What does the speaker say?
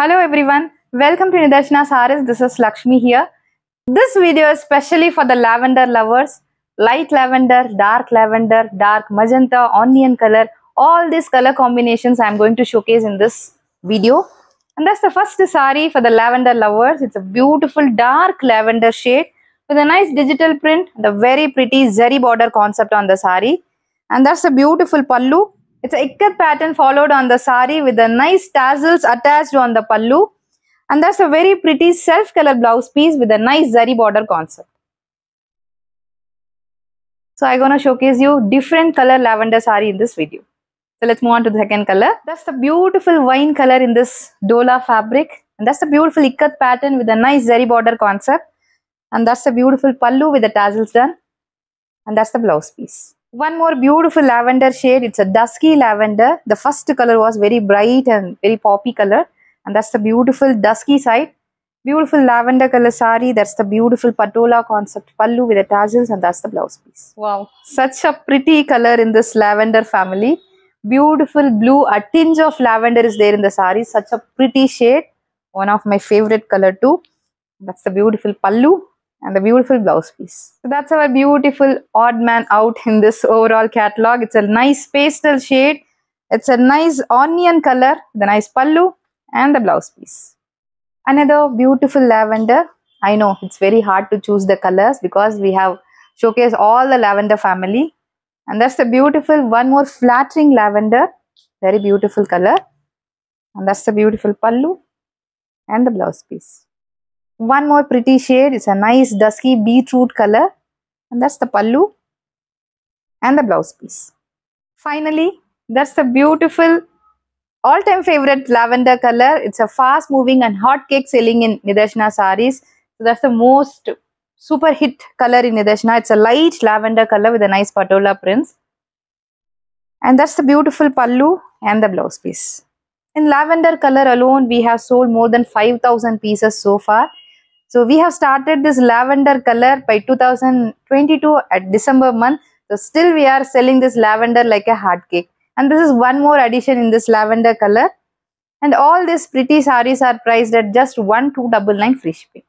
Hello everyone, welcome to Nidarshana Saris. This is Lakshmi here. This video is specially for the lavender lovers. Light lavender, dark lavender, dark magenta, onion color, all these color combinations I am going to showcase in this video. And that's the first sari for the lavender lovers. It's a beautiful dark lavender shade with a nice digital print a very pretty zari border concept on the sari. And that's a beautiful pallu it's a ikat pattern followed on the sari with the nice tassels attached on the pallu. And that's a very pretty self-color blouse piece with a nice zari border concept. So I'm to showcase you different color lavender sari in this video. So let's move on to the second color. That's the beautiful wine color in this Dola fabric. And that's the beautiful ikat pattern with a nice zari border concept. And that's the beautiful pallu with the tassels done. And that's the blouse piece. One more beautiful lavender shade. It's a dusky lavender. The first color was very bright and very poppy color. And that's the beautiful dusky side. Beautiful lavender color sari. That's the beautiful patola concept pallu with the tassels and that's the blouse piece. Wow. Such a pretty color in this lavender family. Beautiful blue. A tinge of lavender is there in the sari. Such a pretty shade. One of my favorite color too. That's the beautiful pallu and the beautiful blouse piece. So that's our beautiful odd man out in this overall catalog. It's a nice pastel shade. It's a nice onion color, the nice pallu and the blouse piece. Another beautiful lavender. I know it's very hard to choose the colors because we have showcased all the lavender family. And that's the beautiful one more flattering lavender. Very beautiful color. And that's the beautiful pallu and the blouse piece. One more pretty shade. It's a nice dusky beetroot color. And that's the pallu and the blouse piece. Finally, that's the beautiful all-time favorite lavender color. It's a fast-moving and hot cake selling in Nidarshana saris. So that's the most super hit color in Nidarshana. It's a light lavender color with a nice patola prints. And that's the beautiful pallu and the blouse piece. In lavender color alone, we have sold more than 5,000 pieces so far. So we have started this lavender color by 2022 at December month. So still we are selling this lavender like a hard cake. And this is one more addition in this lavender color. And all these pretty saris are priced at just 1299 free shipping.